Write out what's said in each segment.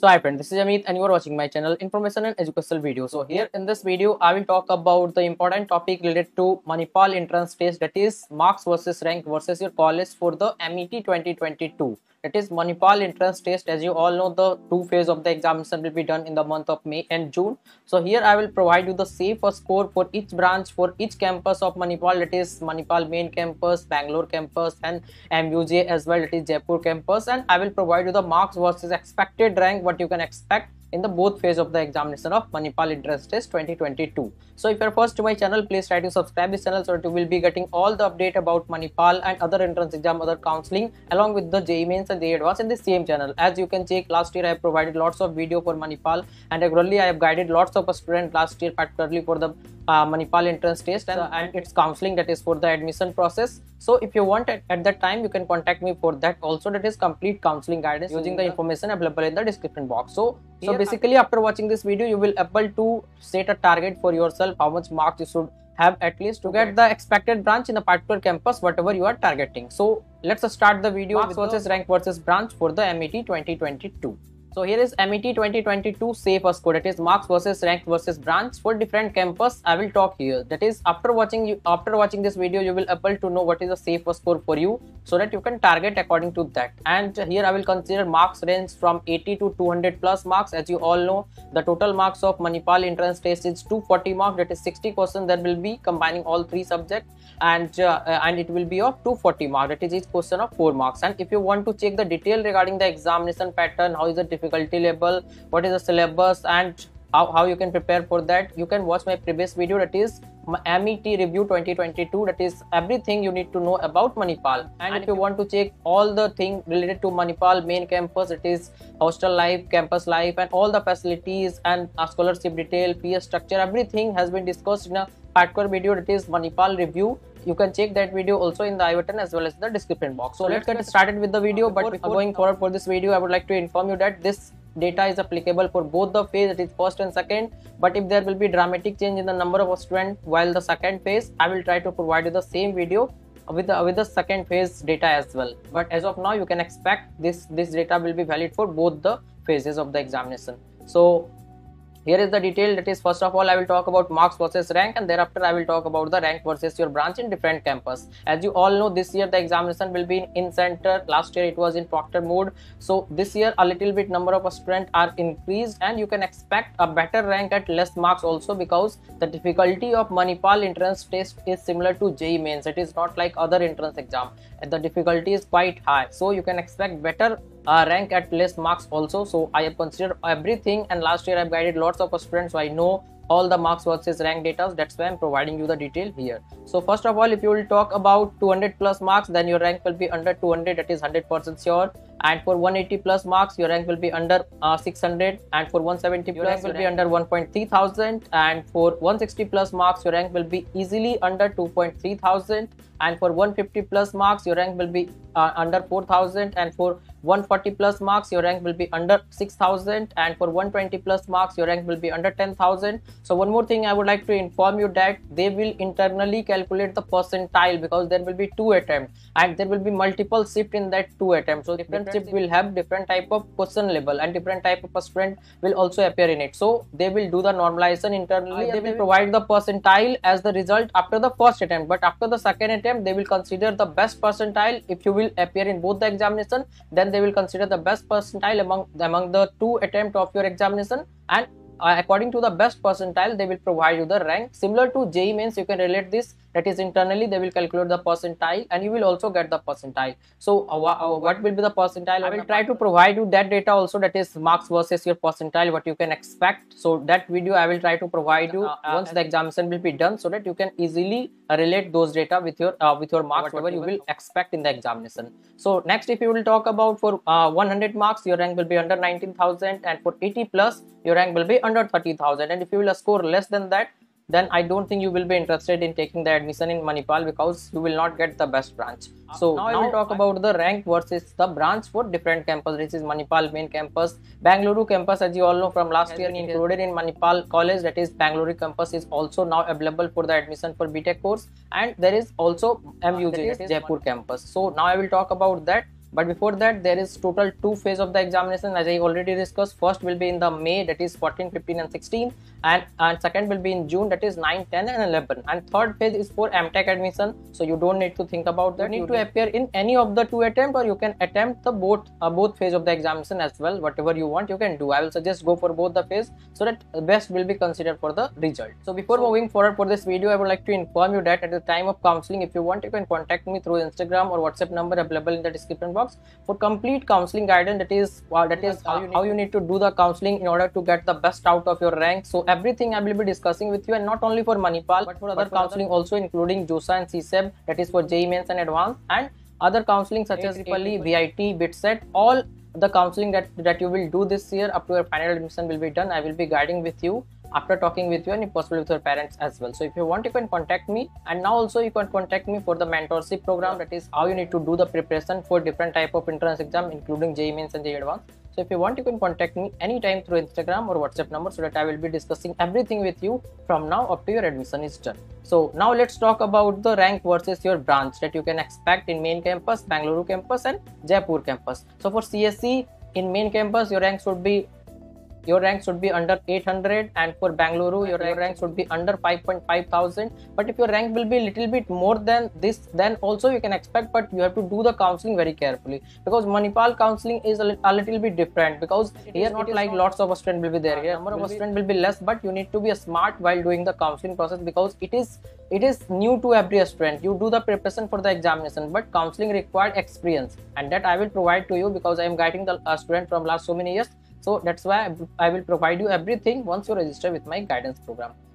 So hi friend, this is Amit and you are watching my channel Information and Educational Video. So here in this video, I will talk about the important topic related to Manipal entrance test that is marks versus rank versus your college for the MET 2022 it is Manipal entrance test. As you all know, the two phase of the examination will be done in the month of May and June. So here I will provide you the safe score for each branch for each campus of Manipal. That is Manipal main campus, Bangalore campus, and MUJ as well. That is Jaipur campus, and I will provide you the marks versus expected rank what you can expect in the both phase of the examination of Manipal Entrance Test 2022. So if you're first to my channel, please try to subscribe this channel so that you will be getting all the update about Manipal and other entrance exam, other counseling along with the JEE Mains and JEE Advanced in the same channel. As you can check, last year I have provided lots of video for Manipal and regularly I have guided lots of students last year particularly for the uh, Manipal entrance test and, and its counseling that is for the admission process. So if you want at, at that time you can contact me for that also that is complete counseling guidance using the information available in the description box. So, so basically after watching this video you will able to set a target for yourself how much marks you should have at least to get the expected branch in the particular campus whatever you are targeting. So let's start the video marks versus rank versus branch for the MET 2022. So here is MET 2022 safe score that is marks versus rank versus branch for different campus. I will talk here. That is after watching you after watching this video you will able to know what is the safe score for you so that you can target according to that. And here I will consider marks range from 80 to 200 plus marks. As you all know the total marks of Manipal entrance test is 240 marks that is 60 question that will be combining all three subjects and uh, and it will be of 240 marks that is each question of 4 marks and if you want to check the detail regarding the examination pattern how is the difficulty level what is the syllabus and how, how you can prepare for that. You can watch my previous video that is MET review 2022 that is everything you need to know about Manipal. And, and if you want to check all the thing related to Manipal main campus it is hostel life campus life and all the facilities and scholarship detail PS structure everything has been discussed in a particular video that is Manipal review you can check that video also in the i button as well as the description box. So let's get started with the video but before going forward for this video i would like to inform you that this data is applicable for both the phase that is first and second. But if there will be dramatic change in the number of students while the second phase i will try to provide you the same video with the with the second phase data as well. But as of now you can expect this this data will be valid for both the phases of the examination. So here is the detail that is first of all I will talk about marks versus rank and thereafter I will talk about the rank versus your branch in different campus. As you all know this year the examination will be in, in center. Last year it was in proctor mode. So this year a little bit number of students are increased and you can expect a better rank at less marks also because the difficulty of Manipal entrance test is similar to JEE mains. It is not like other entrance exam. And the difficulty is quite high. So you can expect better uh, rank at less marks also. So i have considered everything and last year i've guided lots of students so i know all the marks versus rank data. That's why i'm providing you the detail here. So first of all if you will talk about 200 plus marks then your rank will be under 200 that is 100 percent sure and for 180 plus marks your rank will be under uh, 600 and for 170 your rank will be under 1.3 thousand. And for 160 plus marks your rank will be easily under 2.3 thousand. And for 150 plus marks your rank will be uh, under 4000 and for 140 plus marks your rank will be under 6000 and for 120 plus marks your rank will be under 10000 so one more thing i would like to inform you that they will internally calculate the percentile because there will be two attempts and there will be multiple shift in that two attempts so different, will have different type of question level and different type of student will also appear in it. So they will do the normalization internally they will provide the percentile as the result after the first attempt. But after the second attempt they will consider the best percentile. If you will appear in both the examination then they will consider the best percentile among among the two attempt of your examination. And uh, according to the best percentile they will provide you the rank. Similar to JEE mains you can relate this that is internally they will calculate the percentile and you will also get the percentile. So uh, uh, what will be the percentile? I will try to provide you that data also that is marks versus your percentile what you can expect. So that video i will try to provide you uh, uh once the examination will be done so that you can easily uh, relate those data with your uh, with your marks whatever you will expect in the examination. So next if you will talk about for 100 marks your rank will be under 19000 and for 80 plus your rank will be under 30000 and if you will score less than that then I don't think you will be interested in taking the admission in Manipal because you will not get the best branch. So now, now I will talk about the rank versus the branch for different campus. This is Manipal main campus. Bangalore campus as you all know from last year included in Manipal college that is Bangalore campus is also now available for the admission for BTech course and there is also MUJ that is Jaipur campus. So now I will talk about that but before that there is total two phase of the examination as i already discussed. First will be in the may that is 14 15 and 16 and and second will be in june that is 9 10 and 11 and third phase is for mtech admission. So you don't need to think about that. You need to appear in any of the two attempt or you can attempt the both uh, both phase of the examination as well. Whatever you want you can do. I will suggest go for both the phase so that best will be considered for the result. So before moving forward for this video i would like to inform you that at the time of counseling if you want you can contact me through instagram or whatsapp number available in the description box for complete counseling guidance. That is uh, that is how you, how you need to do the counseling in order to get the best out of your rank. So everything i will be discussing with you and not only for manipal but for other but for counseling other also including JoSAA and CSAB that is for JEE mains and advanced and other counseling such as triple vit BITSAT all the counseling that that you will do this year up to your final admission will be done. I will be guiding with you after talking with you and if possible with your parents as well. So if you want you can contact me. And now also you can contact me for the mentorship program. That is how you need to do the preparation for different type of entrance exam including JEE mains and JEE advanced. So if you want you can contact me anytime through instagram or whatsapp number so that i will be discussing everything with you from now up to your admission is done. So now let's talk about the rank versus your branch that you can expect in main campus bangalore campus and jaipur campus. So for CSE in main campus your rank should be your rank should be under 800 and for Bangalore your, your rank should be under 5.5 thousand. But if your rank will be little bit more than this then also you can expect but you have to do the counseling very carefully. Because Manipal counseling is a, a little bit different because it here not like not lots of students will be there. Here number of students will be less but you need to be smart while doing the counseling process because it is it is new to every student. You do the preparation for the examination but counseling required experience. And that i will provide to you because i am guiding the uh, student from last so many years so that's why i will provide you everything once you register with my guidance program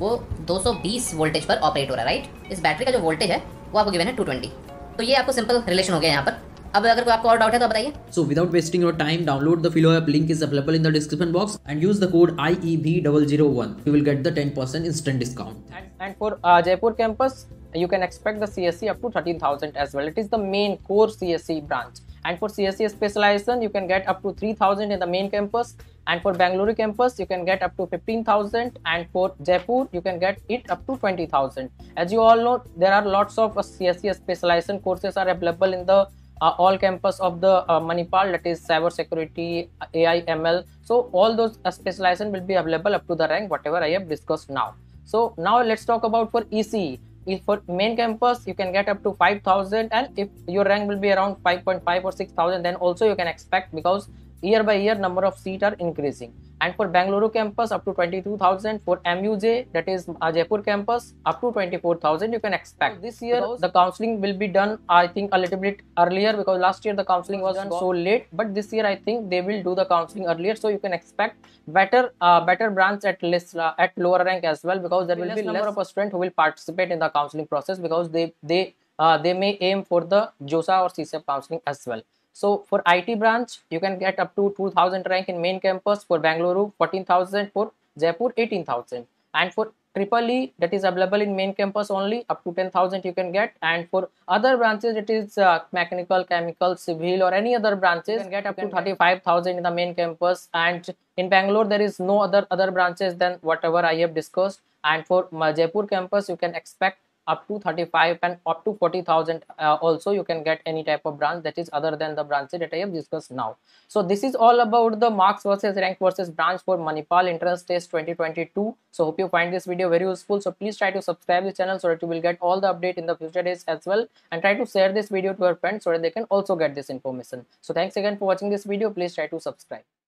वो 220 voltage पर operate हो रहा है right इस battery का जो voltage है वो आपको गिवन है 220 तो ये आपको सिंपल रिलेशन हो गया यहाँ पर. अब अगर कोई आपको और डाउट है तो बताइए. So without wasting your time download the filo app link is available in the description box and use the code आईईबी001 you will get the 10% instant discount and for Jaipur campus you can expect the CSC up to 13000 as well it is the main core CSC branch and for CSC specialization you can get up to 3000 in the main campus and for Bangalore campus you can get up to 15000 and for Jaipur you can get it up to 20000 as you all know there are lots of uh, CSE specialization courses are available in the uh, all campus of the uh, Manipal that is cyber security AI ML so all those uh, specialization will be available up to the rank whatever I have discussed now. So now let's talk about for ECE if for main campus you can get up to 5000 and if your rank will be around 5.5 or 6000 then also you can expect because year by year number of seats are increasing. And for Bangalore campus up to 22,000 for MUJ that is uh, Jaipur campus up to 24,000 you can expect this year the counseling will be done I think a little bit earlier because last year the counseling was done so late. But this year I think they will do the counseling earlier. So you can expect better uh, better branch at less uh, at lower rank as well because there will be a number of students who will participate in the counseling process because they they uh, they may aim for the JoSAA or CSAB counseling as well. So for IT branch, you can get up to 2000 rank in main campus. For Bangalore, 14,000. For Jaipur, 18,000. And for triple E that is available in main campus only up to 10,000 you can get and for other branches it is uh, mechanical, chemical, civil or any other branches you can get up to 35,000 in the main campus and in Bangalore there is no other other branches than whatever I have discussed and for Jaipur campus you can expect up to 35 and up to 40,000 uh, also you can get any type of branch that is other than the branches that I have discussed now. So this is all about the marks versus rank versus branch for Manipal entrance test 2022. So hope you find this video very useful. So please try to subscribe the channel so that you will get all the update in the future days as well and try to share this video to your friends so that they can also get this information. So thanks again for watching this video. Please try to subscribe.